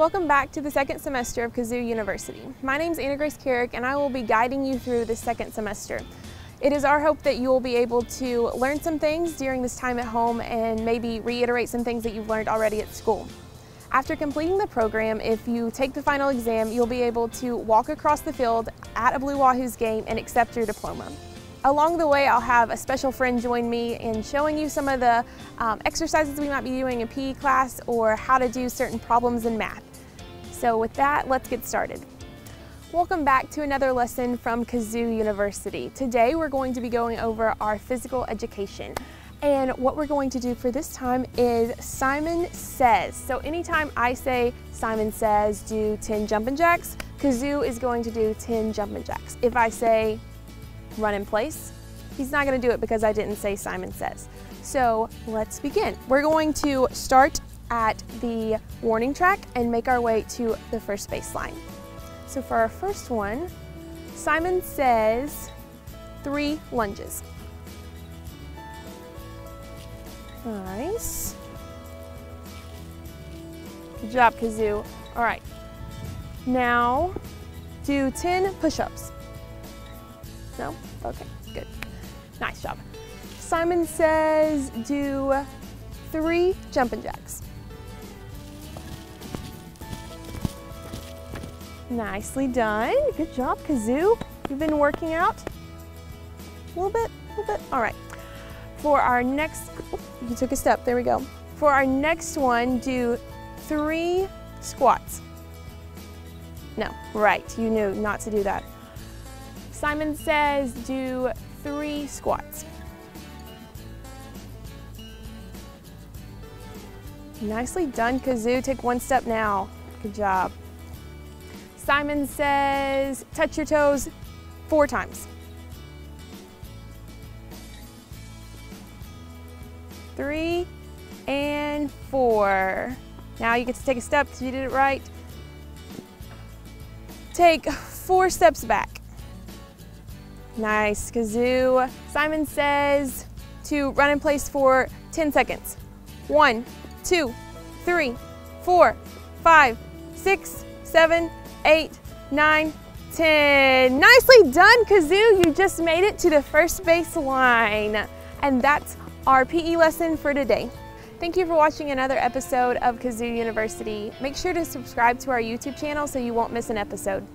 Welcome back to the second semester of Kazoo University. My name is Anna Grace Carrick and I will be guiding you through the second semester. It is our hope that you will be able to learn some things during this time at home and maybe reiterate some things that you've learned already at school. After completing the program, if you take the final exam, you'll be able to walk across the field at a Blue Wahoos game and accept your diploma. Along the way, I'll have a special friend join me in showing you some of the um, exercises we might be doing in PE class or how to do certain problems in math. So with that, let's get started. Welcome back to another lesson from Kazoo University. Today we're going to be going over our physical education. And what we're going to do for this time is Simon Says. So anytime I say Simon Says do 10 jumping jacks, Kazoo is going to do 10 jumping jacks. If I say run in place, he's not going to do it because I didn't say Simon Says. So let's begin. We're going to start at the warning track and make our way to the first baseline. So for our first one, Simon says three lunges. Nice. Good job, Kazoo. All right. Now, do 10 push-ups. No? Okay, good. Nice job. Simon says do three jumping jacks. Nicely done. Good job, Kazoo. You've been working out a little bit, a little bit. All right. For our next, you took a step, there we go. For our next one, do three squats. No, right, you knew not to do that. Simon says do three squats. Nicely done, Kazoo. Take one step now. Good job. Simon says touch your toes four times. three, and four. Now you get to take a step because you did it right. Take four steps back. Nice, Kazoo. Simon says to run in place for 10 seconds. One, two, three, four, five, six, seven, eight, nine, 10. Nicely done, Kazoo. You just made it to the first base line. And that's our PE lesson for today. Thank you for watching another episode of Kazoo University. Make sure to subscribe to our YouTube channel so you won't miss an episode.